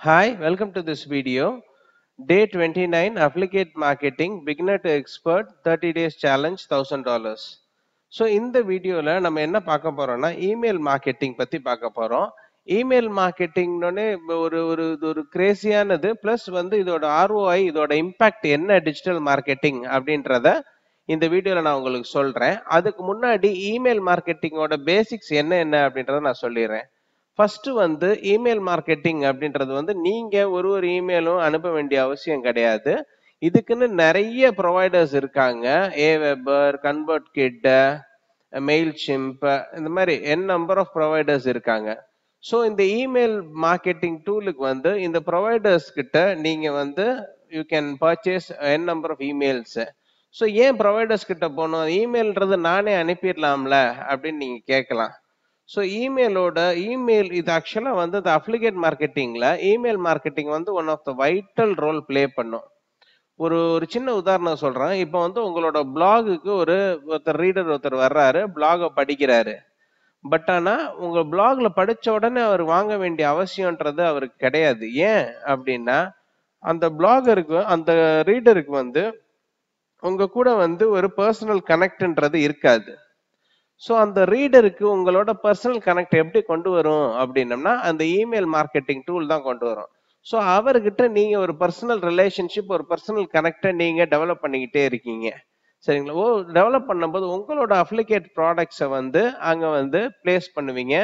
Hi, welcome to this video. Day 29 Affiliate Marketing Beginner to Expert 30 Days Challenge $1000. So இந்த வீடியோவில் நம்ம என்ன பார்க்க போறோம்னா இமெயில் மார்க்கெட்டிங் பற்றி பார்க்க போகிறோம் இமெயில் மார்க்கெட்டிங்னு ஒரு ஒரு இது ஒரு கிரேசியானது ப்ளஸ் வந்து இதோட ஆர்ஓஐ இதோட இம்பேக்ட் என்ன டிஜிட்டல் மார்க்கெட்டிங் அப்படின்றத இந்த வீடியோவில் நான் உங்களுக்கு சொல்கிறேன் அதுக்கு முன்னாடி இமெயில் மார்க்கெட்டிங்கோட பேசிக்ஸ் என்ன என்ன அப்படின்றத நான் சொல்லிடுறேன் ஃபஸ்ட்டு வந்து இமெயில் மார்க்கெட்டிங் அப்படின்றது வந்து நீங்கள் ஒரு ஒரு இமெயிலும் அனுப்ப வேண்டிய அவசியம் கிடையாது. இதுக்குன்னு நிறைய ப்ரொவைடர்ஸ் இருக்காங்க. ஏ வெபர் கன்வெர்ட் கிட்ட மெயில் சிம்ப் இந்த மாதிரி என் நம்பர் ஆஃப் ப்ரொவைடர்ஸ் இருக்காங்க. ஸோ இந்த இமெயில் மார்க்கெட்டிங் டூலுக்கு வந்து இந்த ப்ரொவைடர்ஸ் கிட்ட நீங்கள் வந்து you can purchase n number of emails so ஏன் ப்ரொவைடர்ஸ் கிட்ட போகணும்? இமெயில்ன்றது நானே அனுப்பிடலாம்ல அப்படின்னு நீங்கள் கேட்கலாம். ஸோ இமெயிலோட இமெயில் இது ஆக்சுவலாக வந்து இந்த அப்ளிகேட் மார்க்கெட்டிங்கில் இமெயில் மார்க்கெட்டிங் வந்து one of the vital role play பண்ணும். ஒரு ஒரு சின்ன உதாரணம் சொல்கிறேன் இப்போ வந்து உங்களோட பிளாகுக்கு ஒரு ஒருத்தர் ரீடர் ஒருத்தர் வர்றாரு பிளாகை படிக்கிறாரு. பட் ஆனால் உங்கள் பிளாகில் படித்த உடனே அவர் வாங்க வேண்டிய அவசியம்ன்றது அவருக்கு கிடையாது. ஏன் அப்படின்னா அந்த பிளாகருக்கு அந்த ரீடருக்கு வந்து உங்கள் கூட வந்து ஒரு பர்சனல் கனெக்ட்ன்றது இருக்காது. ஸோ அந்த ரீடருக்கு உங்களோட பர்சனல் கனெக்ட் எப்படி கொண்டு வரும் அப்படின்னம்னா அந்த இமெயில் மார்க்கெட்டிங் டூல் தான் கொண்டு வரும். ஸோ அவர்கிட்ட நீங்கள் ஒரு பர்சனல் ரிலேஷன்ஷிப் ஒரு பர்சனல் கனெக்டை நீங்கள் டெவலப் பண்ணிக்கிட்டே இருக்கீங்க. சரிங்களா? ஓ டெவலப் பண்ணும்போது உங்களோட அப்ளிகேட் ப்ராடக்ட்ஸை வந்து அங்கே வந்து பிளேஸ் பண்ணுவீங்க.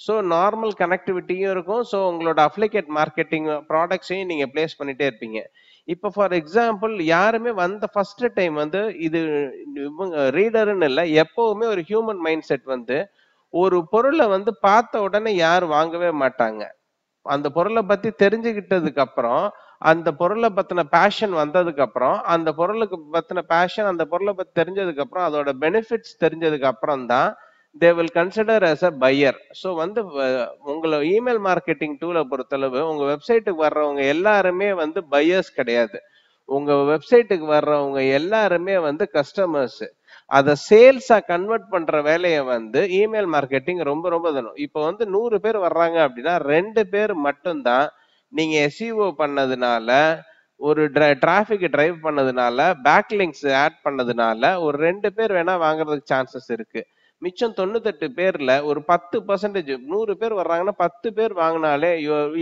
ஸோ நார்மல் கனெக்டிவிட்டியும் இருக்கும். ஸோ உங்களோட அப்ளிகேட் மார்க்கெட்டிங் ப்ராடக்ட்ஸையும் நீங்கள் பிளேஸ் பண்ணிகிட்டே இருப்பீங்க. இப்போ ஃபார் எக்ஸாம்பிள் யாருமே வந்த ஃபர்ஸ்ட் டைம் வந்து இது இவங்க ரீடர்னு இல்லை எப்பவுமே ஒரு ஹியூமன் மைண்ட் செட் வந்து ஒரு பொருளை வந்து பார்த்த உடனே யாரும் வாங்கவே மாட்டாங்க. அந்த பொருளை பத்தி தெரிஞ்சுக்கிட்டதுக்கு அப்புறம் அந்த பொருளை பத்தின பேஷன் வந்ததுக்கு அப்புறம் அந்த பொருளுக்கு பத்தின பேஷன் அந்த பொருளை பத்தி தெரிஞ்சதுக்கு அப்புறம் அதோட பெனிஃபிட்ஸ் தெரிஞ்சதுக்கு அப்புறம் தான் they will consider as a buyer so வந்து உங்களை இமெயில் மார்க்கெட்டிங் டூலை பொறுத்தளவு உங்கள் வெப்சைட்டுக்கு வர்றவங்க எல்லாருமே வந்து பையர்ஸ் கிடையாது. உங்கள் வெப்சைட்டுக்கு வர்றவங்க எல்லாருமே வந்து கஸ்டமர்ஸ் அதை சேல்ஸாக கன்வெர்ட் பண்ணுற வேலையை வந்து இமெயில் மார்க்கெட்டிங் ரொம்ப ரொம்ப தரும். இப்போ வந்து நூறு பேர் வர்றாங்க அப்படின்னா ரெண்டு பேர் மட்டும்தான் நீங்கள் எஸ்இஓ பண்ணதுனால ஒரு ட்ரை டிராஃபிக் டிரைவ் பண்ணதுனால பேக்லிங்ஸ் ஆட் பண்ணதுனால ஒரு ரெண்டு பேர் வேணால் வாங்குறதுக்கு சான்சஸ் இருக்குது மிச்சம் தொண்ணூத்தெட்டு பேர்ல ஒரு பத்து பர்சன்டேஜ் நூறு பேர் வர்றாங்கன்னா பத்து பேர் வாங்கினாலே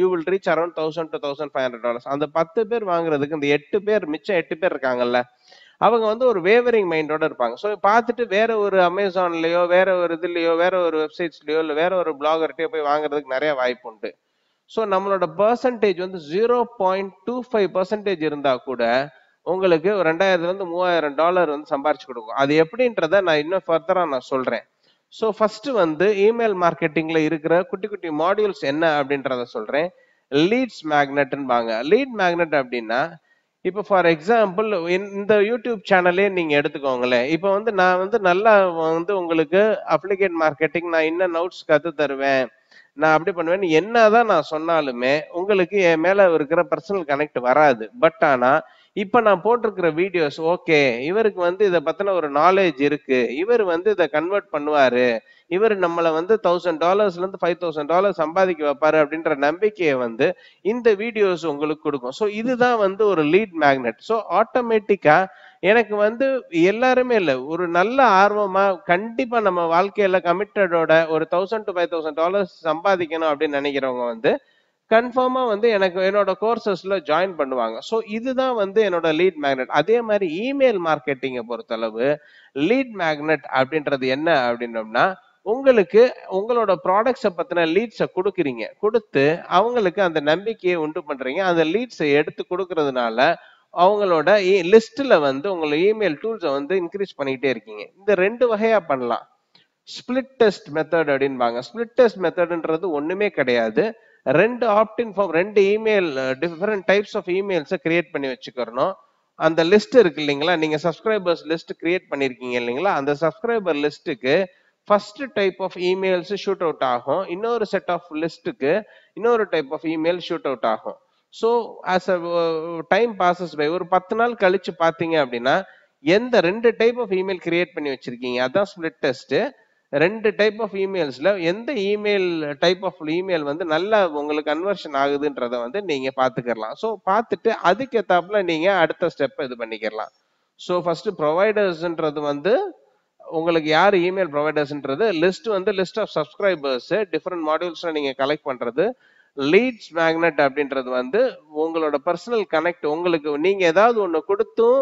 you will reach around thousand to thousand five hundred dollars அந்த பத்து பேர் வாங்குறதுக்கு இந்த எட்டு பேர் மிச்சம் எட்டு பேர் இருக்காங்கல்ல அவங்க வந்து ஒரு வேவரிங் மைண்டோட இருப்பாங்க. ஸோ பார்த்துட்டு வேற ஒரு அமேசான்லயோ வேற ஒரு இதுலயோ வேற ஒரு வெப்சைட்ஸ்லயோ இல்லை வேற ஒரு பிளாகர்கிட்டயோ போய் வாங்குறதுக்கு நிறைய வாய்ப்பு உண்டு. ஸோ நம்மளோட பர்சன்டேஜ் வந்து zero point two five percentage இருந்தா கூட உங்களுக்கு ரெண்டாயிரத்துலேருந்து ரெண்டாயிரத்துல இருந்து மூவாயிரம் டாலர் வந்து சம்பாரிச்சு கொடுக்கும். அது எப்படின்றத நான் இன்னும் ஃபர்தரா நான் சொல்றேன். ஸோ ஃபஸ்ட்டு வந்து இமெயில் மார்க்கெட்டிங்கில் இருக்கிற குட்டி குட்டி மாடியூல்ஸ் என்ன அப்படின்றத சொல்கிறேன் லீட்ஸ் மேக்னெட்பாங்க லீட் மேக்னெட் அப்படின்னா இப்போ ஃபார் எக்ஸாம்பிள் இந்த யூடியூப் சேனலே நீங்கள் எடுத்துக்கோங்களேன். இப்போ வந்து நான் வந்து நல்லா வந்து உங்களுக்கு அப்ளிகேட் மார்க்கெட்டிங் நான் இன்னும் நோட்ஸ் கற்று தருவேன். நான் அப்படி பண்ணுவேன். என்னதான் நான் சொன்னாலுமே உங்களுக்கு என் மேலே இருக்கிற பர்சனல் கனெக்ட் வராது. பட் ஆனால் இப்போ நான் போட்டிருக்கிற வீடியோஸ் ஓகே இவருக்கு வந்து இதை பற்றின ஒரு நாலேஜ் இருக்குது இவர் வந்து இதை கன்வெர்ட் பண்ணுவார். இவர் நம்மளை வந்து தௌசண்ட் டாலர்ஸ்லேருந்து ஃபைவ் தௌசண்ட் டாலர் சம்பாதிக்க வைப்பார் அப்படின்ற நம்பிக்கையை வந்து இந்த வீடியோஸ் உங்களுக்கு கொடுக்கும். ஸோ இதுதான் வந்து ஒரு லீட் மேக்னெட் ஸோ ஆட்டோமேட்டிக்காக எனக்கு வந்து எல்லாருமே இல்லை ஒரு நல்ல ஆர்வமாக கண்டிப்பாக நம்ம வாழ்க்கையில் கமிட்டடோட ஒரு thousand to five thousand dollars சம்பாதிக்கணும் அப்படின்னு நினைக்கிறவங்க வந்து கன்ஃபார்மாக வந்து எனக்கு என்னோட கோர்சஸில் ஜாயின் பண்ணுவாங்க. ஸோ இதுதான் வந்து என்னோட லீட் மேக்னெட் அதே மாதிரி இமெயில் மார்க்கெட்டிங்கை பொறுத்தளவு லீட் மேக்னெட் அப்படின்றது என்ன அப்படின்னோம்னா உங்களுக்கு உங்களோட ப்ராடக்ட்ஸை பற்றின லீட்ஸை கொடுக்குறீங்க. கொடுத்து அவங்களுக்கு அந்த நம்பிக்கையை உண்டு பண்ணுறீங்க அந்த லீட்ஸை எடுத்து கொடுக்கறதுனால அவங்களோட e-, லிஸ்ட்டில் வந்து உங்களோட இமெயில் டூல்ஸை வந்து இன்க்ரீஸ் பண்ணிக்கிட்டே இருக்கீங்க. இந்த ரெண்டு வகையாக பண்ணலாம். ஸ்பிளிட் டெஸ்ட் மெத்தட் அப்படின்பாங்க. ஸ்பிளிட் டெஸ்ட் மெத்தடுன்றது ஒன்றுமே கிடையாது. ரெண்டு ஆப்டின் ஃபார்ம் ரெண்டு இமெயில் டிஃப்ரெண்ட் டைப்ஸ் ஆஃப் இமெயில்ஸை கிரியேட் பண்ணி வச்சுக்கிறணும். அந்த லிஸ்ட் இருக்கு இல்லைங்களா? நீங்க சப்ஸ்கிரைபர்ஸ் லிஸ்ட் கிரியேட் பண்ணிருக்கீங்க இல்லைங்களா? அந்த subscriber லிஸ்ட்டுக்கு first type of emails shoot out ஆகும். இன்னொரு செட் ஆஃப் லிஸ்ட்டுக்கு இன்னொரு type of email shoot out ஆகும். So as a time passes by ஒரு பத்து நாள் கழிச்சு பார்த்தீங்க அப்படின்னா எந்த ரெண்டு டைப் ஆஃப் இமெயில் கிரியேட் பண்ணி வச்சிருக்கீங்க? அதான் ஸ்பிளிட் டெஸ்ட்டு ரெண்டு டைப் ஆஃப் இமெயில்ஸில் எந்த இமெயில் டைப் ஆஃப் இமெயில் வந்து நல்லா உங்களுக்கு கன்வர்ஷன் ஆகுதுன்றத வந்து நீங்கள் பார்த்துக்கிடலாம் ஸோ பார்த்துட்டு அதுக்கேற்றாப்புல நீங்கள் அடுத்த ஸ்டெப் இது பண்ணிக்கிறலாம் ஸோ ஃபஸ்ட்டு ப்ரொவைடர்ஸ்ன்றது வந்து உங்களுக்கு யார் இமெயில் ப்ரொவைடர்ஸ்ன்றது லிஸ்ட் வந்து லிஸ்ட் ஆஃப் சப்ஸ்கிரைபர்ஸ் டிஃப்ரெண்ட் மாடியூல்ஸில் நீங்கள் கலெக்ட் பண்ணுறது லீட்ஸ் மேக்னெட் அப்படின்றது வந்து உங்களோட பர்சனல் கனெக்ட் உங்களுக்கு நீங்கள் ஏதாவது ஒன்று கொடுத்தும்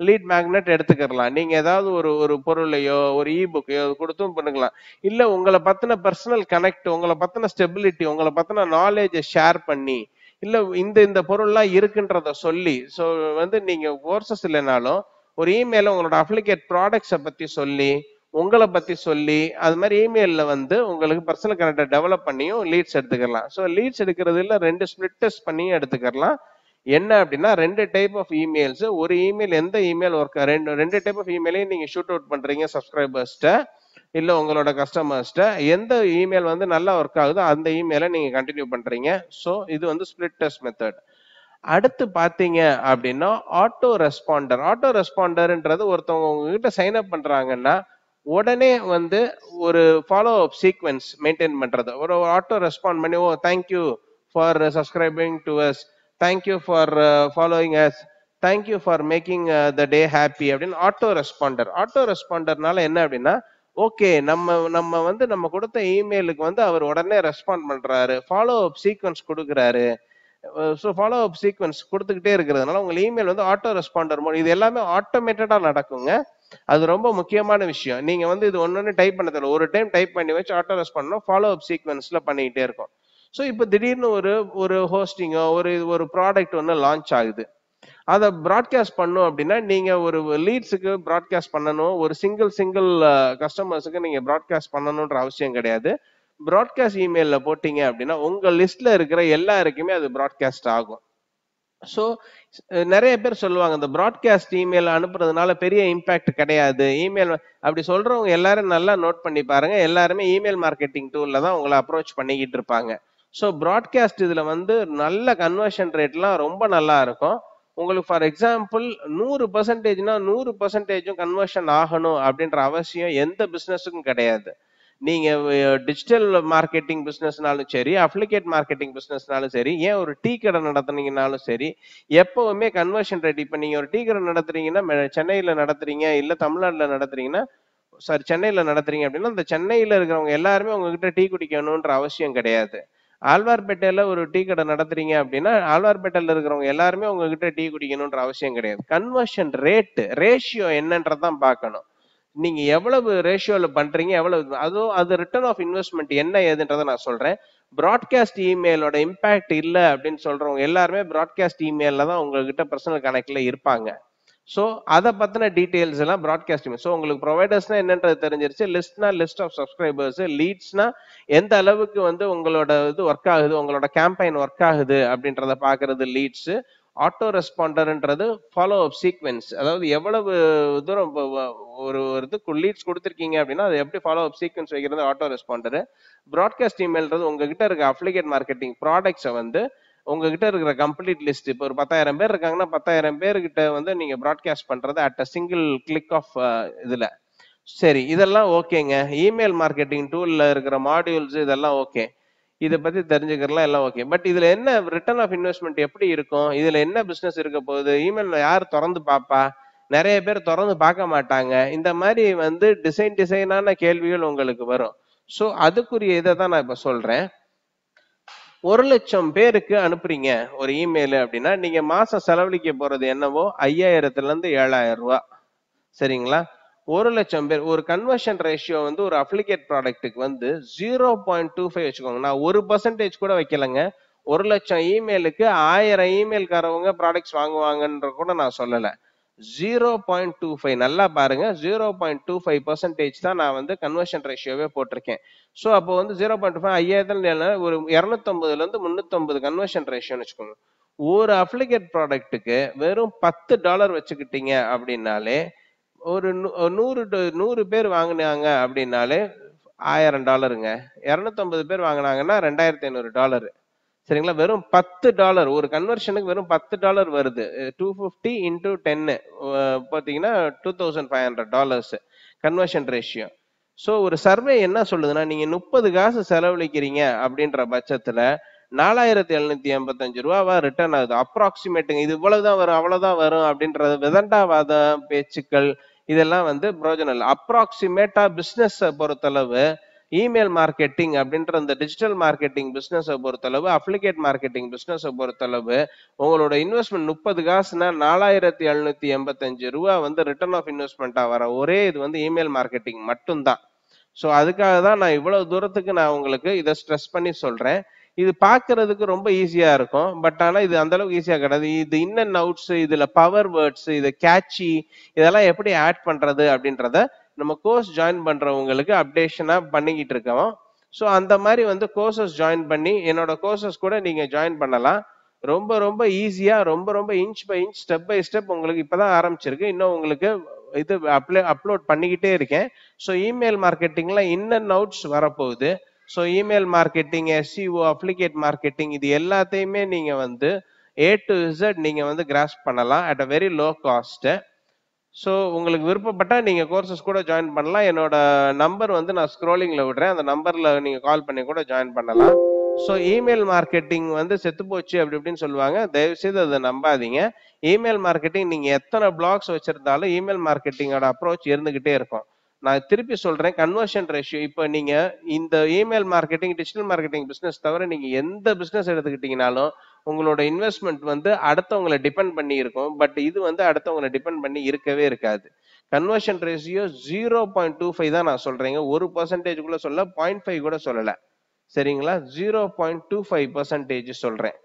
லீட் மேக்னெட் எடுத்துக்கிறலாம் நீங்க ஏதாவது ஒரு ஒரு பொருளையோ ஒரு இ புக்கையோ கொடுத்தும் பண்ணுக்கலாம். இல்ல உங்களை பத்தின பர்சனல் கனெக்ட் உங்களை பத்தின ஸ்டெபிலிட்டி உங்களை பத்தின நாலேஜை ஷேர் பண்ணி இல்ல இந்த இந்த பொருள்லாம் இருக்குன்றத சொல்லி ஸோ வந்து நீங்க கோர்சஸ் இல்லைனாலும் ஒரு இமெயில உங்களோட அப்ளிகேட் ப்ராடக்ட்ஸை பத்தி சொல்லி உங்களை பத்தி சொல்லி அது மாதிரி இமெயிலில் வந்து உங்களுக்கு பர்சனல் கனெக்டை டெவலப் பண்ணியும் லீட்ஸ் எடுத்துக்கலாம் ஸோ லீட்ஸ் எடுக்கிறதுல ரெண்டு ஸ்பிளிட் டெஸ்ட் பண்ணியும் எடுத்துக்கலாம் என்ன அப்படின்னா ரெண்டு டைப் ஆஃப் இமெயில்ஸ் ஒரு இமெயில் எந்த இமெயில் ஒர்க் ரெண்டு ரெண்டு டைப் ஆஃப் இமெயிலையும் நீங்கள் ஷூட் அவுட் பண்ணுறீங்க சப்ஸ்கிரைபர்ஸ்ட்ட இல்லை உங்களோட கஸ்டமர்ஸ்ட்ட எந்த இமெயில் வந்து நல்லா ஒர்க் ஆகுதோ அந்த இமெயிலை நீங்கள் கண்டினியூ பண்ணுறீங்க ஸோ இது வந்து ஸ்பிளிட் டெஸ்ட் மெத்தட் அடுத்து பார்த்தீங்க அப்படின்னா ஆட்டோ ரெஸ்பாண்டர் ஆட்டோ ரெஸ்பாண்டர்ன்றது ஒருத்தவங்க உங்ககிட்ட சைன் அப் பண்ணுறாங்கன்னா உடனே வந்து ஒரு ஃபாலோ அப் சீக்வன்ஸ் மெயின்டைன் பண்ணுறது ஒரு ஆட்டோ ரெஸ்பாண்ட் பண்ணி ஓ thank you for subscribing to us thank you for following us thank you for making the day happy அப்படின்னு ஆட்டோ ரெஸ்பாண்டர் ஆட்டோ ரெஸ்பாண்டர்னால என்ன அப்படின்னா ஓகே நம்ம நம்ம வந்து நம்ம கொடுத்த இமெயிலுக்கு வந்து அவர் உடனே ரெஸ்பாண்ட் பண்றாரு. ஃபாலோ அப் சீக்வன்ஸ் கொடுக்குறாரு. ஸோ ஃபாலோ அப் சீக்வன்ஸ் கொடுத்துக்கிட்டே இருக்கிறதுனால உங்கள் இமெயில் வந்து ஆட்டோ ரெஸ்பாண்டர் மூலம் இது எல்லாமே ஆட்டோமேட்டடாக நடக்குங்க. அது ரொம்ப முக்கியமான விஷயம். நீங்கள் வந்து இது ஒன்று டைப் பண்ண ஒரு டைம் டைப் பண்ணி வச்சு ஆட்டோ ரெஸ்பாண்ட் ஃபாலோ அப் சீக்வன்ஸில் பண்ணிக்கிட்டே இருக்கும். ஸோ இப்போ திடீர்னு ஒரு ஒரு ஹோஸ்டிங்கோ ஒரு ஒரு ப்ராடக்ட் ஒன்று லான்ச் ஆகுது. அதை ப்ராட்காஸ்ட் பண்ணும் அப்படின்னா நீங்கள் ஒரு லீட்ஸுக்கு ப்ராட்காஸ்ட் பண்ணணும். ஒரு சிங்கிள் சிங்கிள் கஸ்டமர்ஸுக்கு நீங்கள் ப்ராட்காஸ்ட் பண்ணணுன்ற அவசியம் கிடையாது. ப்ராட்காஸ்ட் இமெயிலில் போட்டீங்க அப்படின்னா உங்கள் லிஸ்ட்டில் இருக்கிற எல்லாருக்குமே அது ப்ராட்காஸ்ட் ஆகும். ஸோ நிறைய பேர் சொல்லுவாங்க இந்த ப்ராட்காஸ்ட் இமெயில் அனுப்புறதுனால பெரிய இம்பேக்ட் கிடையாது. இமெயில் அப்படி சொல்கிறவங்க எல்லாரும் நல்லா நோட் பண்ணி பாருங்கள் எல்லாருமே இமெயில் மார்க்கெட்டிங் டூலில் தான் உங்களை அப்ரோச் பண்ணிக்கிட்டு இருப்பாங்க. ஸோ ப்ராட்காஸ்ட் இதில் வந்து நல்ல கன்வர்ஷன் ரேட்லாம் ரொம்ப நல்லா இருக்கும். உங்களுக்கு ஃபார் எக்ஸாம்பிள் நூறு பர்சன்டேஜ்னா நூறு பர்சன்டேஜும் கன்வர்ஷன் ஆகணும் அப்படின்ற அவசியம் எந்த பிஸ்னஸுக்கும் கிடையாது. நீங்கள் டிஜிட்டல் மார்க்கெட்டிங் பிஸ்னஸ்னாலும் சரி அப்ளிகேட் மார்க்கெட்டிங் பிஸ்னஸ்னாலும் சரி ஏன் ஒரு டீ கடை நடத்துனீங்கனாலும் சரி எப்போவுமே கன்வர்ஷன் ரேட் இப்போ நீங்கள் ஒரு டீ கடை நடத்துறீங்கன்னா சென்னையில் நடத்துறீங்க இல்லை தமிழ்நாட்டில் நடத்துறீங்கன்னா சாரி சென்னையில் நடத்துறீங்க அப்படின்னா இந்த சென்னையில் இருக்கிறவங்க எல்லாருமே உங்ககிட்ட டீ குடிக்கணுன்ற அவசியம் கிடையாது. ஆழ்வார்பேட்டையில் ஒரு டீ கடை நடத்துறீங்க அப்படின்னா ஆழ்வார்பேட்டையில் இருக்கிறவங்க எல்லாருமே உங்ககிட்ட டீ குடிக்கணும்ன்ற அவசியம் கிடையாது. கன்வர்ஷன் ரேட் ரேஷியோ என்னன்றதான் பார்க்கணும். நீங்க எவ்வளவு ரேஷியோவில் பண்றீங்க எவ்வளவு அதுவும் அது ரிட்டர்ன் ஆஃப் இன்வெஸ்ட்மெண்ட் என்ன ஏதுன்றதை நான் சொல்றேன். ப்ராட்காஸ்ட் இமெயிலோட இம்பாக்ட் இல்லை அப்படின்னு சொல்றவங்க எல்லாருமே ப்ராட்காஸ்ட் இமெயிலில் தான் உங்ககிட்ட பர்சனல் கணக்கில் இருப்பாங்க. ஸோ அதை பற்றின டீட்டெயில்ஸ் எல்லாம் ப்ராட்காஸ்ட் ஸோ உங்களுக்கு ப்ரொவைடர்ஸ்னா என்னன்றது தெரிஞ்சிருச்சு. லிஸ்ட்னா லிஸ்ட் ஆஃப் சப்ஸ்கிரைபர்ஸ் லீட்ஸ்னா எந்த அளவுக்கு வந்து உங்களோட இது ஒர்க் ஆகுது உங்களோட கேம்பெயின் ஒர்க் ஆகுது அப்படின்றத பார்க்கறது லீட்ஸு ஆட்டோ ரெஸ்பாண்டர்ன்றது ஃபாலோ அப் சீக்வென்ஸ் அதாவது எவ்வளவு தூரம் ஒரு ஒரு இதுக்கு லீட்ஸ் கொடுத்துருக்கீங்க அப்படின்னா அது எப்படி ஃபாலோ அப் சீக்வென்ஸ் வைக்கிறது ஆட்டோ ரெஸ்பாண்டர் ப்ராட்காஸ்ட் இமெயில்ன்றது உங்ககிட்ட இருக்க அப்ளிகேட் மார்க்கெட்டிங் ப்ராடக்ட்ஸை வந்து உங்ககிட்ட இருக்கிற கம்ப்ளீட் லிஸ்ட் இப்போ ஒரு பத்தாயிரம் பேர் இருக்காங்கன்னா பத்தாயிரம் பேர்கிட்ட வந்து நீங்கள் ப்ராட்காஸ்ட் பண்ணுறது at a single click of இதில். சரி இதெல்லாம் ஓகேங்க. இமெயில் மார்க்கெட்டிங் டூலில் இருக்கிற மாடியூல்ஸ் இதெல்லாம் ஓகே. இதை பற்றி தெரிஞ்சுக்கிறலாம் எல்லாம் ஓகே. பட் இதில் என்ன ரிட்டர்ன் ஆஃப் இன்வெஸ்ட்மெண்ட் எப்படி இருக்கும்? இதில் என்ன பிஸ்னஸ் இருக்க போகுது? இமெயில் யார் திறந்து பார்ப்பா நிறைய பேர் திறந்து பார்க்க மாட்டாங்க. இந்த மாதிரி வந்து டிசைன் டிசைனான கேள்விகள் உங்களுக்கு வரும். ஸோ அதுக்குரிய இதை தான் நான் இப்போ சொல்கிறேன் ஒரு லட்சம் பேருக்கு அனுப்புறீங்க ஒரு இமெயில் அப்படின்னா நீங்க மாசம் செலவழிக்க போறது என்னவோ ஐயாயிரத்துல இருந்து ஏழாயிரம் ரூபா. சரிங்களா? ஒரு லட்சம் பேர் ஒரு கன்வர்ஷன் ரேஷியோ வந்து ஒரு அப்ளிகேட் ப்ராடக்ட்டுக்கு வந்து ஜீரோ பாயிண்ட் டூ ஃபைவ் வச்சுக்கோங்க. நான் ஒரு பர்சன்டேஜ் கூட வைக்கலைங்க. ஒரு லட்சம் இமெயிலுக்கு ஆயிரம் இமெயில்காரவங்க ப்ராடக்ட்ஸ் வாங்குவாங்கன்ற கூட நான் சொல்லலை. ஜீரோ பாயிண்ட் டூ ஃபைவ் நல்லா பாருங்க. Zero point two five percentage தான் நான் வந்து கன்வர்ஷன் ரேஷியோவே போட்டிருக்கேன். ஸோ அப்போ வந்து ஜீரோ பாயிண்ட் ஃபைவ் ஐயாயிரத்துல ஒரு இரநூத்தம்பதுலேருந்து முந்நூற்றம்பது கன்வர்ஷன் ரேஷியோன்னு வச்சுக்கோங்க. ஒரு அப்ளிகேட் ப்ராடக்ட்டுக்கு வெறும் பத்து டாலர் வச்சுக்கிட்டீங்க அப்படின்னாலே ஒரு நூ- நூறு நூறு பேர் வாங்கினாங்க அப்படின்னாலே ஆயிரம் டாலருங்க இரநூத்தம்பது பேர் வாங்கினாங்கன்னா ரெண்டாயிரத்தி ஐநூறு டாலரு சரிங்களா? வெறும் பத்து டாலர். ஒரு கன்வர்ஷனுக்கு வெறும் பத்து டாலர் வருது. டூ ஃபிஃப்டி இன்டூ டென்னு பார்த்தீங்கன்னா two thousand five hundred dollars conversion ratio so ஒரு சர்வே என்ன சொல்லுதுன்னா நீங்கள் முப்பது காசு செலவழிக்கிறீங்க அப்படின்ற பட்சத்தில் நாலாயிரத்தி எழுநூத்தி எண்பத்தஞ்சு ரூபாவா ரிட்டர்ன் ஆகுது. அப்ராக்சிமேட்டுங்க இது இவ்வளவுதான் வரும் அவ்வளவுதான் வரும் அப்படின்றது விதண்டாவாத பேச்சுக்கள் இதெல்லாம் வந்து பிரயோஜனம் இல்லை. அப்ராக்சிமேட்டா பிசினஸ் பொறுத்தளவு இமெயில் மார்க்கெட்டிங் அப்படின்ற இந்த டிஜிட்டல் மார்க்கெட்டிங் பிஸ்னஸை பொறுத்தளவு அப்ளிகேட் மார்க்கெட்டிங் பிஸ்னஸை பொறுத்தளவு உங்களோட இன்வெஸ்ட்மெண்ட் முப்பது காசுனா நாலாயிரத்தி எழுநூத்தி எண்பத்தஞ்சு ரூபா வந்து ரிட்டர்ன் ஆஃப் இன்வெஸ்ட்மெண்ட்டாக வர ஒரே இது வந்து இமெயில் மார்க்கெட்டிங் மட்டும்தான். ஸோ அதுக்காக தான் நான் இவ்வளவு தூரத்துக்கு நான் உங்களுக்கு இதை ஸ்ட்ரெஸ் பண்ணி சொல்றேன். இது பார்க்கறதுக்கு ரொம்ப ஈஸியாக இருக்கும். பட் ஆனால் இது அந்த அளவுக்கு கிடையாது. இது இன் அண்ட் அவுட்ஸ் இதில் பவர் வேர்ட்ஸ் இது கேட்சி இதெல்லாம் எப்படி ஆட் பண்ணுறது அப்படின்றத நம்ம கோர்ஸ் ஜாயின் பண்ணுறவங்களுக்கு அப்டேஷனாக பண்ணிக்கிட்டு இருக்கோம். ஸோ அந்த மாதிரி வந்து கோர்சஸ் ஜாயின் பண்ணி என்னோட கோர்சஸ் கூட நீங்கள் ஜாயின் பண்ணலாம். ரொம்ப ரொம்ப ஈஸியாக ரொம்ப ரொம்ப inch by inch step by step உங்களுக்கு இப்போ தான் ஆரம்பிச்சிருக்கு. இன்னும் உங்களுக்கு இது அப்ளை அப்லோட் பண்ணிக்கிட்டே இருக்கேன். ஸோ இமெயில் மார்க்கெட்டிங்கில் இன் அண்ட் அவுட்ஸ் வரப்போகுது. So email marketing SEO affiliate marketing இது எல்லாத்தையுமே நீங்கள் வந்து ஏ டு இசட் நீங்கள் வந்து கிராஸ் பண்ணலாம் at a very low cost so உங்களுக்கு விருப்பப்பட்டால் நீங்கள் கோர்சஸ் கூட ஜாயின் பண்ணலாம். என்னோட நம்பர் வந்து நான் ஸ்க்ரோலிங்கில் விடுறேன். அந்த நம்பரில் நீங்கள் கால் பண்ணி கூட ஜாயின் பண்ணலாம். ஸோ இமெயில் மார்க்கெட்டிங் வந்து செத்து போச்சு அப்படி இப்படின்னு சொல்லுவாங்க. தயவு செய்து அதை நம்பாதீங்க. இமெயில் மார்க்கெட்டிங் நீங்கள் எத்தனை பிளாக்ஸ் வச்சுருந்தாலும் இமெயில் மார்க்கெட்டிங்கோட அப்ரோச் இருந்துக்கிட்டே இருக்கும். நான் திருப்பி சொல்றேன் கன்வர்ஷன் ரேஷியோ இப்போ நீங்க இந்த email marketing digital marketing business தவிர நீங்க எந்த பிசினஸ் எடுத்துக்கிட்டீங்கனாலும் உங்களோட இன்வெஸ்ட்மெண்ட் வந்து அடுத்தவங்களை டிபெண்ட் பண்ணி இருக்கும். பட் இது வந்து அடுத்தவங்களை டிபெண்ட் பண்ணி இருக்கவே இருக்காது. Conversion ratio zero point two five தான் நான் சொல்றேங்க. ஒரு பர்சன்டேஜ் கூட சொல்ல பாயிண்ட் ஃபைவ் கூட சொல்லலை. சரிங்களா? Zero point two five percentage சொல்றேன்.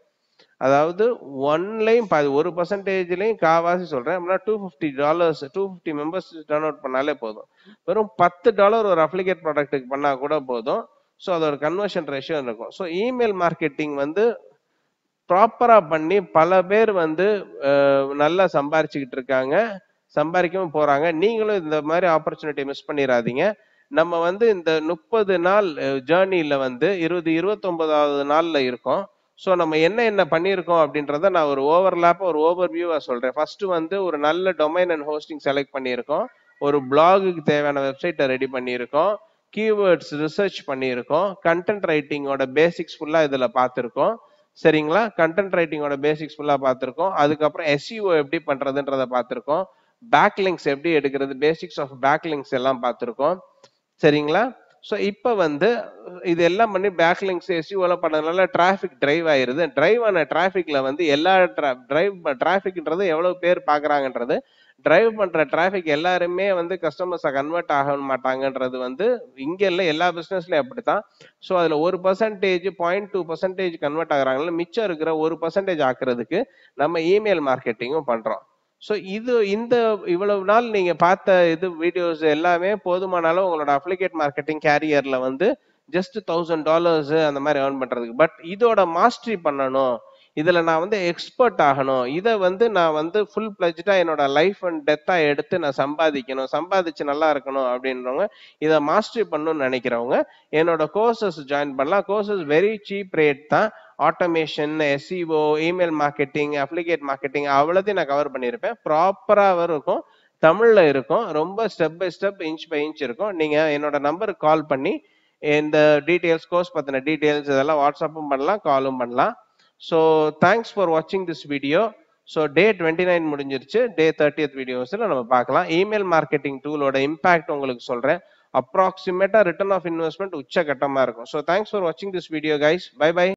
அதாவது ஒன்லையும் பாதி ஒரு பர்சன்டேஜ்லையும் காவாசி சொல்றேன். அப்படின்னா two fifty dollars two fifty members turn out பண்ணாலே போதும். வெறும் பத்து டாலர் ஒரு அப்ளிகேட் ப்ராடக்ட்டுக்கு பண்ணால் கூட போதும். ஸோ அதோட கன்வர்ஷன் ரேஷியோ இருக்கும். ஸோ இமெயில் மார்க்கெட்டிங் வந்து ப்ராப்பரா பண்ணி பல பேர் வந்து நல்லா சம்பாரிச்சுக்கிட்டு இருக்காங்க. சம்பாதிக்கவும் போறாங்க. நீங்களும் இந்த மாதிரி ஆப்பர்ச்சுனிட்டி மிஸ் பண்ணிடாதீங்க நம்ம வந்து இந்த முப்பது நாள் ஜேர்னியில் வந்து இருபது இருபத்தொன்பதாவது நாளில் இருக்கோம். ஸோ நம்ம என்ன என்ன பண்ணியிருக்கோம் அப்படின்றத நான் ஒரு ஓவர்லேப்பாக ஒரு ஓவர் வியூவாக சொல்கிறேன் ஃபஸ்ட்டு வந்து ஒரு நல்ல டொமைன் அண்ட் ஹோஸ்டிங் செலக்ட் பண்ணியிருக்கோம். ஒரு பிளாகுக்கு தேவையான வெப்சைட்டை ரெடி பண்ணியிருக்கோம். கீவேர்ட்ஸ் ரிசர்ச் பண்ணியிருக்கோம். கண்டென்ட் ரைட்டிங்கோட பேசிக்ஸ் ஃபுல்லாக இதில் பார்த்துருக்கோம். சரிங்களா? கண்டென்ட் ரைட்டிங்கோட பேசிக்ஸ் ஃபுல்லாக பார்த்துருக்கோம். அதுக்கப்புறம் எஸ்இஓ எப்படி பண்ணுறதுன்றத பார்த்துருக்கோம். பேக்லிங்ஸ் எப்படி எடுக்கிறது? பேசிக்ஸ் ஆஃப் பேக்லிங்ஸ் எல்லாம் பார்த்துருக்கோம். சரிங்களா? ஸோ இப்போ வந்து இது எல்லாம் பண்ணி பேக்லிங்ஸ் எஸ்யூஎல்லாம் பண்ணதுனால டிராஃபிக் டிரைவ் ஆயிடுது டிரைவ் ஆன டிராஃபிக்கில் வந்து எல்லா டிரைவ் டிராஃபிக்ன்றது எவ்வளோ பேர் பார்க்குறாங்கன்றது டிரைவ் பண்ணுற டிராஃபிக் எல்லாருமே வந்து கஸ்டமர்ஸை கன்வெர்ட் ஆக மாட்டாங்கன்றது வந்து இங்கே இல்லை எல்லா பிஸ்னஸ்லேயும் அப்படி தான் ஸோ அதில் ஒரு percentage point two percentage convert ஆகுறாங்கல்ல மிச்சம் இருக்கிற ஒரு பர்சன்டேஜ் ஆக்குறதுக்கு நம்ம இமெயில் மார்க்கெட்டிங்கும் பண்ணுறோம் ஸோ இது இந்த இவ்வளவு நாள் நீங்கள் பார்த்த இது வீடியோஸ் எல்லாமே போதுமான அளவு உங்களோட அப்ளிகேட் மார்க்கெட்டிங் கேரியரில் வந்து ஜஸ்ட் தௌசண்ட் டாலர்ஸ் அந்த மாதிரி ஏர்ன் பண்ணுறதுக்கு பட் இதோட மாஸ்டரி பண்ணணும். இதில் நான் வந்து எக்ஸ்பர்ட் ஆகணும். இதை வந்து நான் வந்து ஃபுல் பிளஜ்டா என்னோட லைஃப் அண்ட் டெத்தாக எடுத்து நான் சம்பாதிக்கணும். சம்பாதிச்சு நல்லா இருக்கணும் அப்படின்றவங்க இதை மாஸ்டரி பண்ணணும்னு நினைக்கிறவங்க என்னோட கோர்சஸ் ஜாயின் பண்ணலாம். கோர்சஸ் வெரி சீப் ரேட் தான். Automation SEO email marketing affiliate marketing அவ்வளோத்தையும் நான் கவர் பண்ணியிருப்பேன். ப்ராப்பராக இருக்கும். தமிழில் இருக்கும். ரொம்ப step by step inch by inch இருக்கும். நீங்கள் என்னோட நம்பருக்கு கால் பண்ணி இந்த டீட்டெயில்ஸ் கோர்ஸ் பற்றின டீட்டெயில்ஸ் இதெல்லாம் வாட்ஸ்அப்பும் பண்ணலாம் காலும் பண்ணலாம். ஸோ தேங்க்ஸ் ஃபார் வாட்சிங் this video so day twenty nine முடிஞ்சிருச்சு. டே தேர்ட்டியத் வீடியோஸில் நம்ம பார்க்கலாம். இமெயில் மார்க்கெட்டிங் டூலோட இம்பாக்ட் உங்களுக்கு சொல்கிறேன் அப்ராக்சிமேட்டாக ரிட்டர்ன் ஆஃப் இன்வெஸ்ட்மெண்ட் உச்சகட்டமாக இருக்கும். ஸோ தேங்க்ஸ் ஃபார் வாட்சிங் this video guys bye bye